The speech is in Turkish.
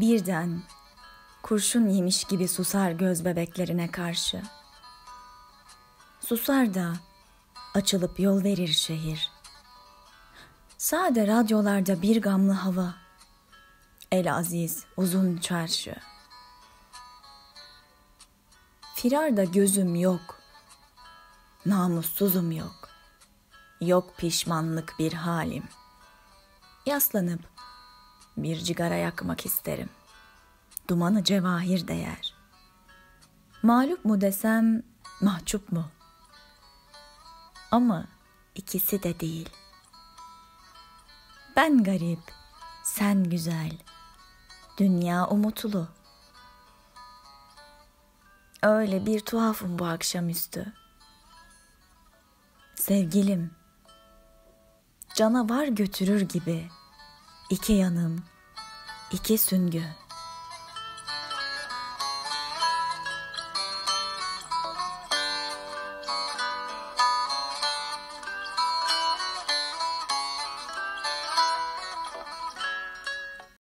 Birden kurşun yemiş gibi susar göz bebeklerine karşı. Susar da açılıp yol verir şehir. Sade radyolarda bir gamlı hava. El aziz uzun çarşı. Firarda gözüm yok. Namussuzum yok. Yok pişmanlık bir halim. Yaslanıp bir cigara yakmak isterim. Dumanı cevahir değer. Mağlup mu desem, mahcup mu? Ama ikisi de değil. Ben garip, sen güzel. Dünya umutlu. Öyle bir tuhafım bu akşamüstü. Sevgilim, canavar götürür gibi iki yanım, iki süngü.